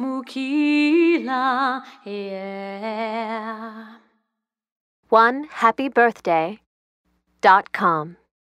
mukila, yeah. One happy birthday dot com.